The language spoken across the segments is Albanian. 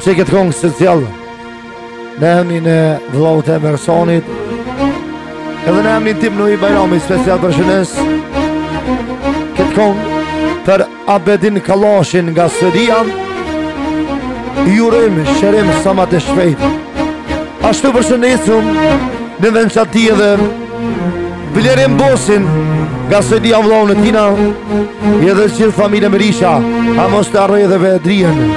që këtë kongë së cjallë Në emni e vlaut e Emersonit Edhe në emni tim në i Bajrami special për shënës Këtë kongë për Abedin Kalashin nga Sëria i shërim, samat e shpejt Ashtu për shënësum në vendësati edhe Blerim Bosin nga Sëria vlaut në tina Edhe që familë më risha A mos të arrej dhe vedrijenë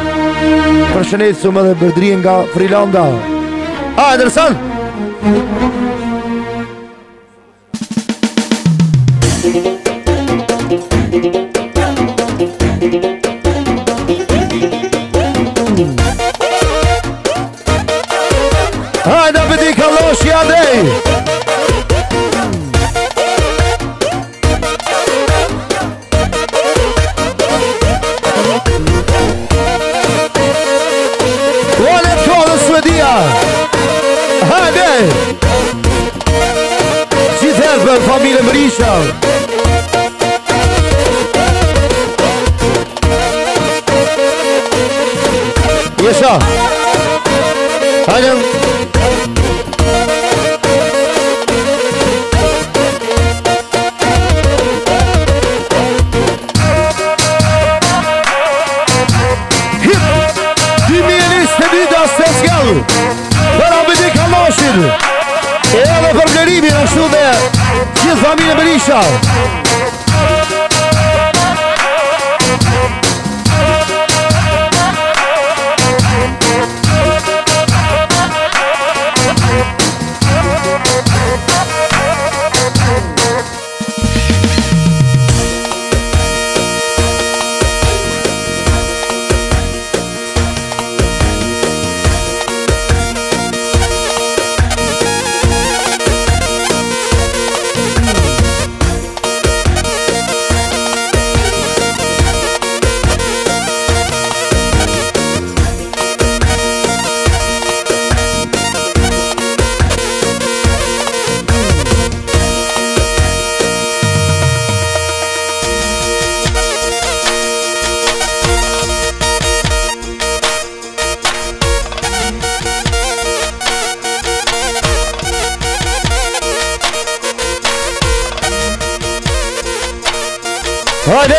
Për shënetë su më dhe nga Frilanda A, Anderson! Família Berichal.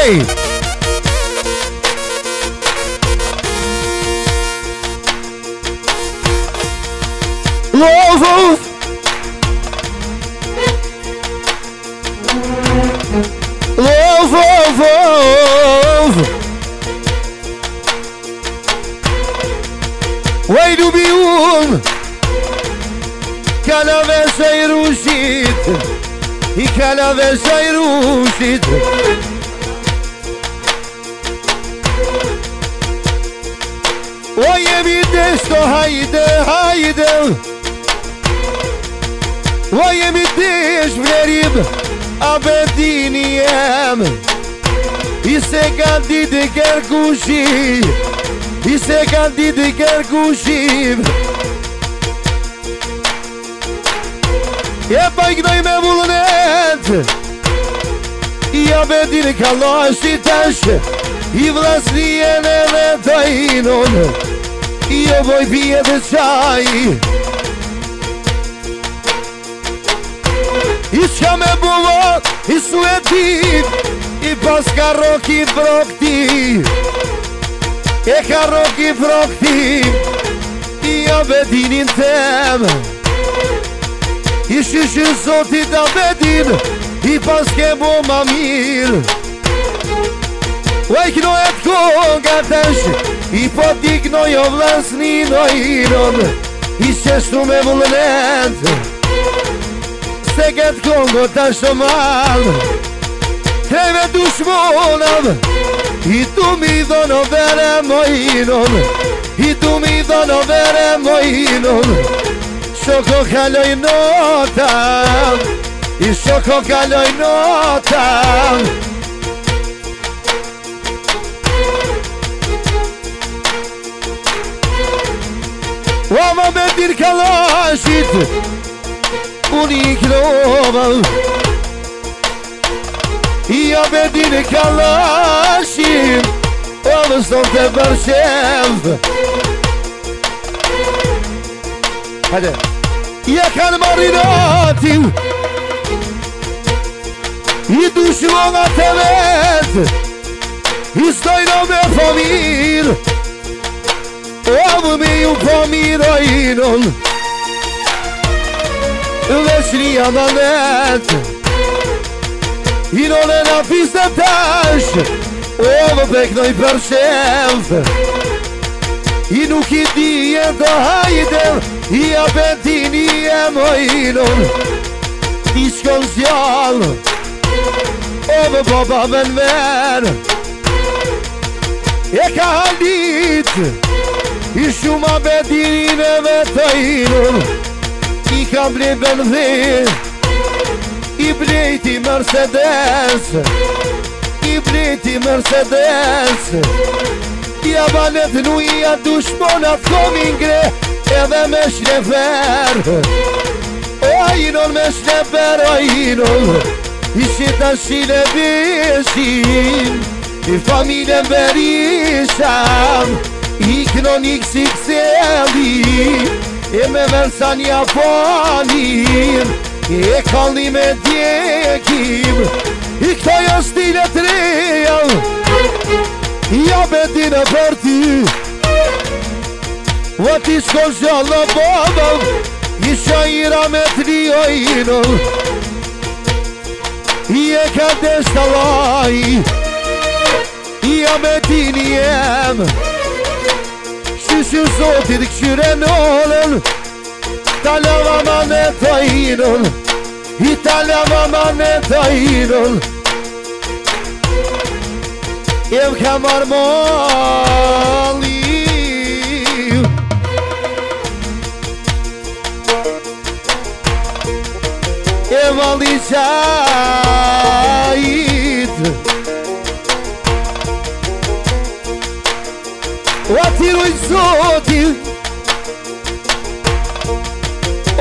Ei! Louvo! Louvo, Oi, do Biúm! Cada vez sai rugido E cada vez sai rugido idel Va jemi desh vlerim A bedini em I se ka dit i kër I se ka dit i E pa i gnoj me vullonet I a bedini ka lojsh i tash I vlasni e në në vetajinon Jo voj bje dhe qaj I qa me bullot, i e dit I pas ka roki vrokti E ka roki vrokti I jo vedinin tem I shishin zotit a vedin I pas ke bo ma mir Uaj kino e t'ko nga tenshin I po digno jo vlasni do iron I se shtu me vullnet Se këtë kongo ta shumam Treve du shmonam I tu mi dhono vere mojinon I tu mi dhono vere mojinon Shoko kaloj notam I shoko kaloj notam I shoko kaloj notam وما بدير كلاشيت ونيك لوما يا بدير كلاشي وما صوت برشيف هذا يا كان مريناتي يدوش وانا تبات يستايلو بفاميل Edhe me ju po mira inon Dhe shria në Inon e na piste tash Edhe pek noj për I nuk i di e të hajten I apetin i e më inon Ti shkon zjal Edhe po baba men men E ka halit E ka halit I shumë abedirin e me të irun I ka ble bërdi I blejti Mercedes I blejti Mercedes I abanet nuja dushmonat komin gre Edhe me shlefer O ajinon me shlefer o ajinon I shita shile bishin I familje më Ikë në një kësi këseli E me vend sa një aponim E kalni me djekim I këto jo stile të real Ja bedinë për ti Vati shkon shallë babam I shajra me të njojinëm I e ka deshtalaj I a me ti njemë şu so dedik şüren olun İtalyama ne tayin ol İtalyama ne tayin ol Ev kemar mali Ev alacağım O atiru i zoti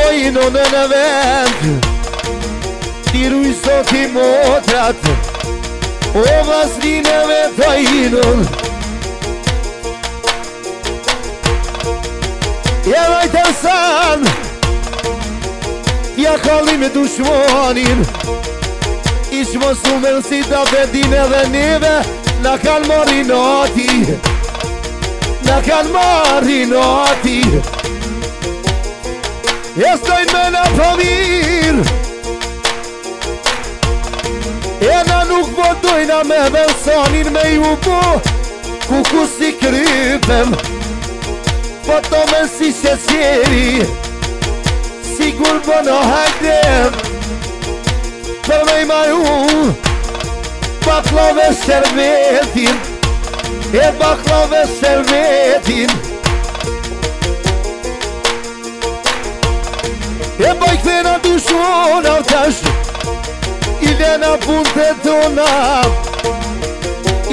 O i nënë në vend Tiru i zoti motrat O vazlinëve të i nënë Ja vajtë në san Ja kalli me dushmonin Ishmo sumën si da bedin edhe nive Na kanë mori ati Në kanë marinati E s'dojnë me në përmir E në nuk vërdojnë po me bënë sonin Me ju po, ku ku si krypëm Po to me si që qeri Si kur për po në hajtër Për me i majung Pa plove shërbetin E bëhë këllave se vetin E bëhë këfe në dushon avtash I le në punët e tona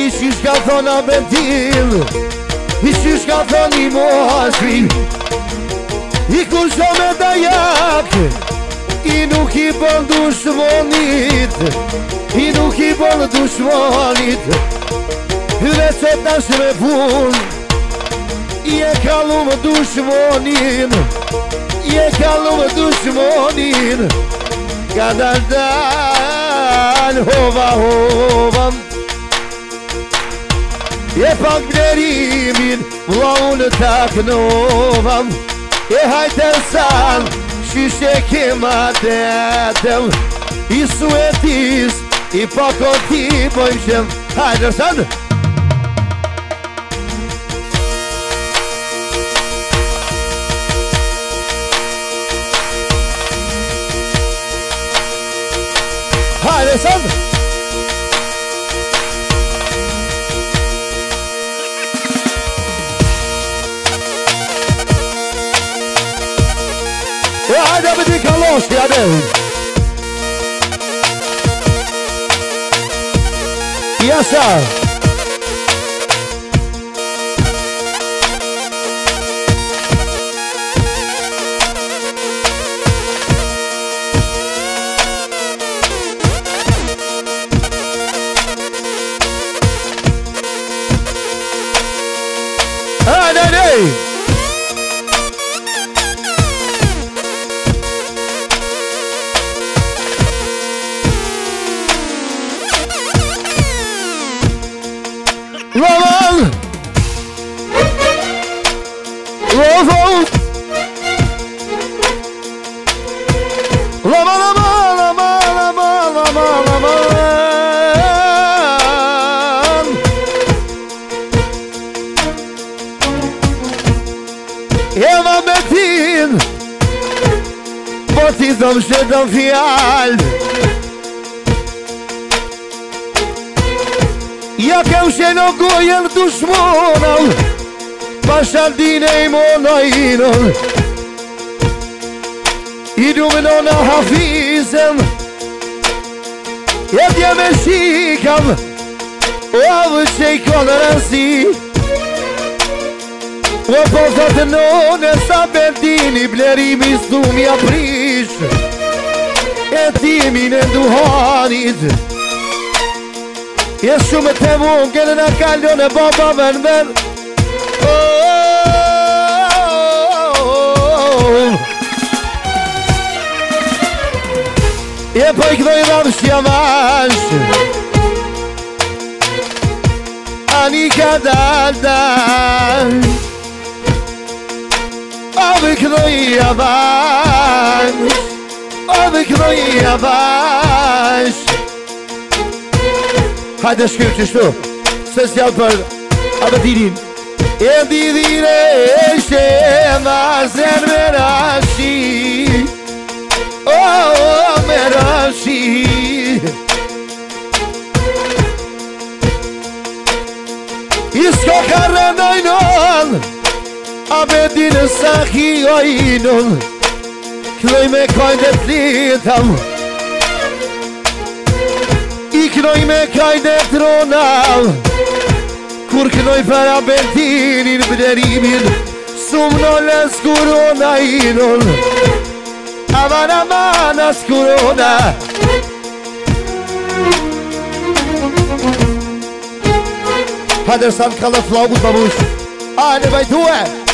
I qysh ka thonë avendil I qysh ka thonë i mohashri I kushon e dajak I nuk i bënë dushmonit I nuk i bënë dushmonit Dhe se të shme pun I e kalu më dushmonin I e kalu më dushmonin Ka dal Hova hova E pak blerimin unë tak në hova E hajte san Shyshe kema të atëm I suetis I pakotim Po i shem Hajte san Hajte san Alexander. Ja, hajde biti kalos, ja ne. Ja sam. Në fjall Ja kem shenë në gojën dushmonën Ma shaldin e i mona i non Idum në në hafizën E t'je me shikam O avë që i kone rëndësi O po të të non e sa për dini Blerimi s'dum ja pri ti mine duhanit Jesë shumë e të mund, kene në baba men men oh. Je po i këdoj dham shjavash Ani ka dal dal A vi këdoj i kënoj i avash Hajde shkërë që shtu Se s'jallë për Ape dirin E didire e shema Zer me rashi O, o, me rashi Isko ka rëndoj non Ape dinë sa Knojme kajde flitam I knojme kajde tronam para bentinin Bderimin Sumno les korona inon Aman aman as korona Hadi sen kalıp lavut babuş Hadi bay duet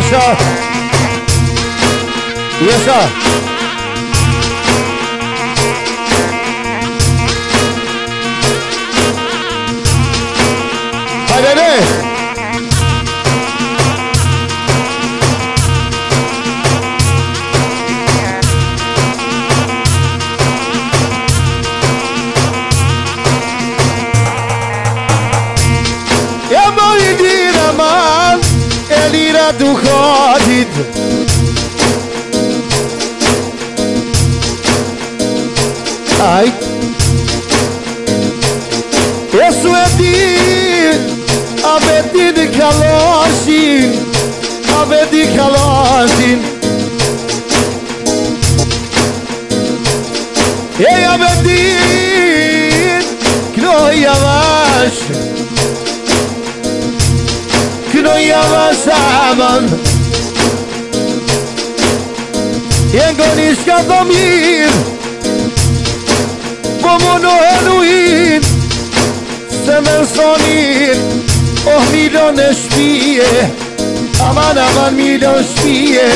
Isso. Isso. Vai, neném! Eu vou lhe ele irá do vida. Ai, eu sou Edith, a Betty de Caloshin, a Betty Caloshin. Ei, a Betty, que não ia mais, que não ia mais, amando. doni shka do mirë Po më në eluin Se me sonin Oh po milion e shpije Aman aman milion shpije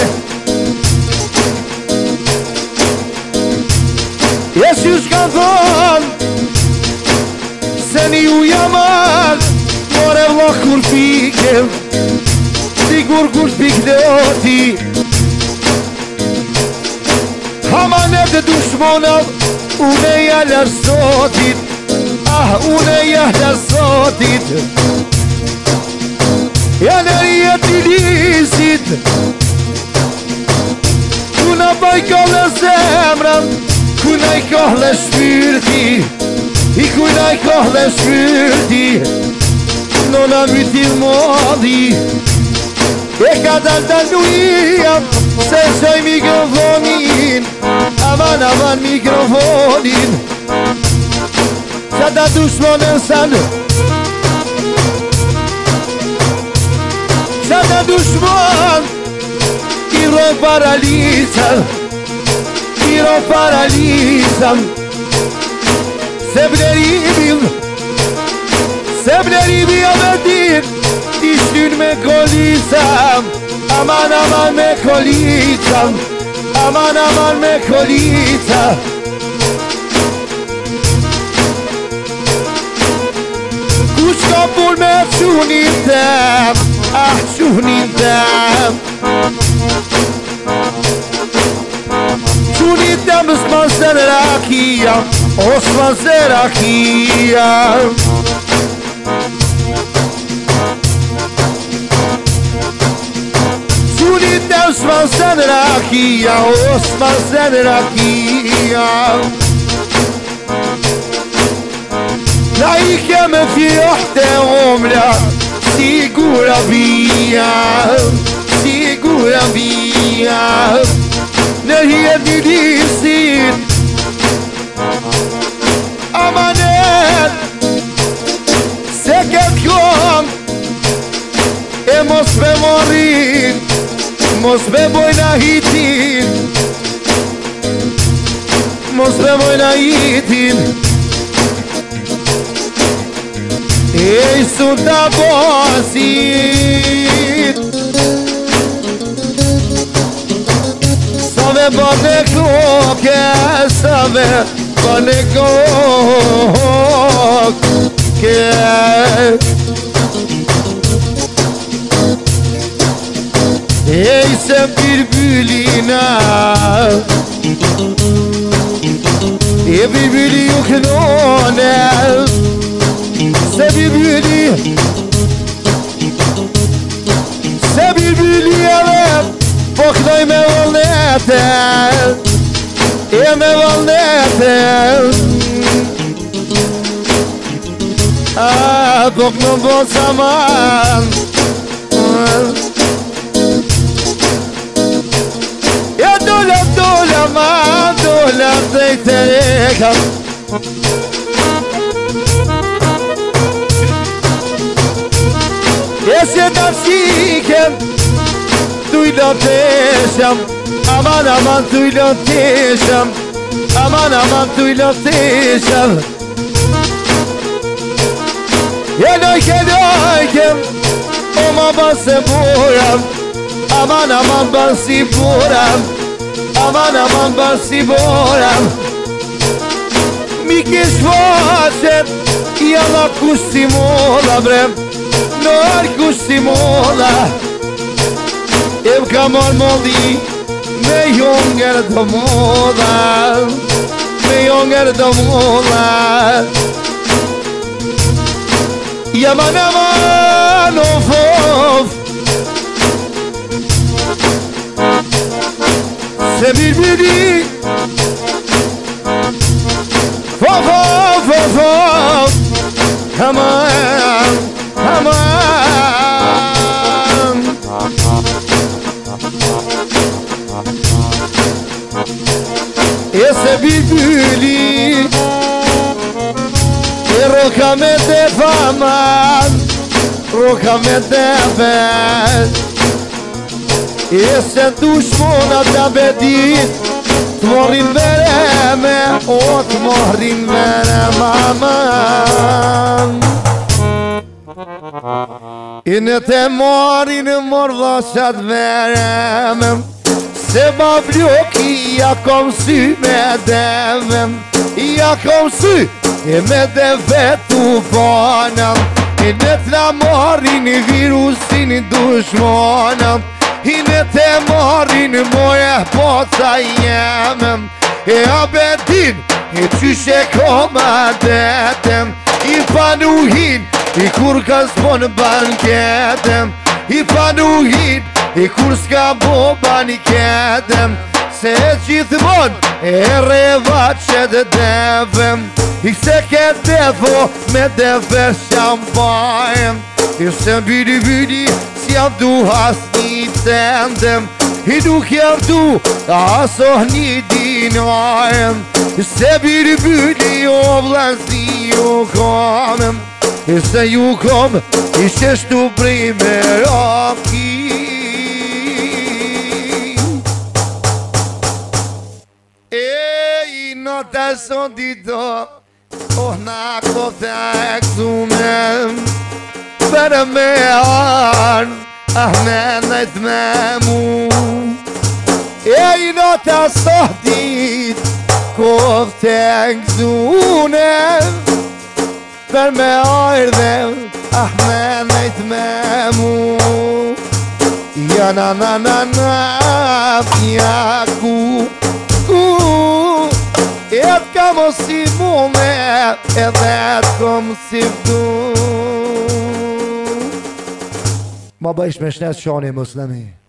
Jes ju shka thon Se një u jamar More vloh kur pikem Sigur kur dhe oti Se dushmona Une e jallar sotit Ah, une e jallar sotit Jallar jetë një lisit Kuna bajkoh dhe zemran Kuna i koh dhe shpyrti I kuna i koh dhe shpyrti Në nëmë t'i E ka t'a t'a në një Se shëjmë i gëllonin kuna i koh dhe shpyrti aman aman mikrofonim Sada düşmanın sanı Sada düşman Giro paralizam Giro paralizam Seblerimim Seblerimi abedim Düştün mekolizam Aman aman mekolizam aman aman me kolita Kuşka bulme çunimdem Ah çunimdem Çunimdem ısmaz zerakiyam Osmaz zerakiyam Çunimdem ısmaz zerakiyam Osman Senerakia, ah, Osman Senerakia ah. Daí que me viu fiochte omla, ah, segura via, segura via När me sin Mos me bojna hitin Mos me bojna hitin E i su të bosit Sa me bane koke Sa me bane birbirine E birbiri yuknone Se birbiri Se birbiri evet Bakday mevalnete E mevalnete Ah, doknum o zaman zaman dolandık tekrar Eskiden sikem Duylan teşem Aman aman duylan teşem Aman aman duylan teşem Yedoyken doyken Oma bası buram Aman aman bası buram aman aman basti boram Mi che sfoce Io la custimola brem Nor custimola Ev kamar moli Me jonger të mola Me jonger të mola Jaman aman o fo Sebiriri Fofo fofo Tamam Tamam Ese bülbülü Rokamete faman Rokamete faman E se në dushmona të abedit Të vere me O të morim vere maman I në të mori në mor vashat vere me Se ma vloki ja kom sy me deve Ja kom sy e me deve vetu banë E në të mori në virusin i Hine të marrin moje e po ca jemem E abedin e qyshe koma detem I panuhin i kur ka zbon ban ketem I panuhin i kur s'ka bo ban i ketem Se e gjithmon e reva që dhe devem I se ke devo me deve shambajem i se bidi bidi as ja du as një I duk ja du as oh një dinajem Se birë bëllë jo vlasi ju komem Se ju kom ishte shtu prej me raki E i nëtë e sot i do në kote e këtu mërë me anë Ah nëjtë me mu E i notë asotit Kovë të ngëzune Për me ojrë dhe Ah nëjtë me mu Ja na na na na Ja ku ku E të kam o si mune E dhe të kom si vdu ما با اشمشنه از شانه مسلمی